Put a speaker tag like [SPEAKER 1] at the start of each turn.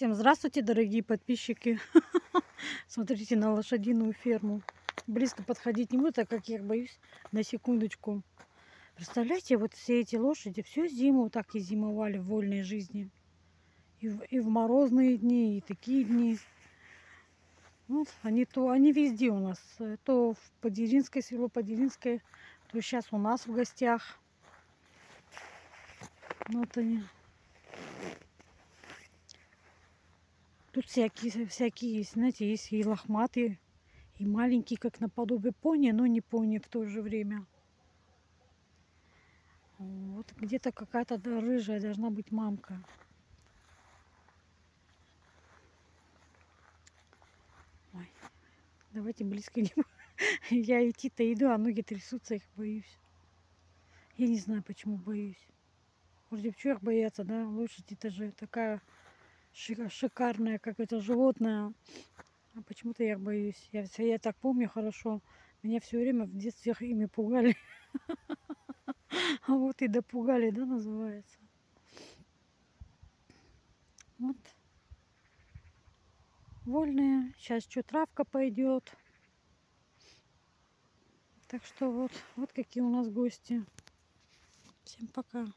[SPEAKER 1] Всем здравствуйте, дорогие подписчики. Смотрите на лошадиную ферму. Близко подходить не буду, так как я боюсь на секундочку. Представляете, вот все эти лошади всю зиму так и зимовали в вольной жизни. И в, и в морозные дни, и такие дни. Вот они то, они везде у нас. То в Подеринское село Подеринское, то сейчас у нас в гостях. Вот они. Тут всякие, всякие знаете, есть и лохматые, и маленькие, как наподобие пони, но не пони в то же время. Вот где-то какая-то рыжая должна быть мамка. Ой, давайте близко не Я идти-то иду, а ноги трясутся, их боюсь. Я не знаю, почему боюсь. Вроде в их бояться, да? Лошадь это же такая шикарное какое-то животное. А почему-то я боюсь. Я, я так помню хорошо. Меня все время в детстве ими пугали. А вот и допугали, да, называется. Вот. Вольные. Сейчас что, травка пойдет. Так что вот, вот какие у нас гости. Всем пока.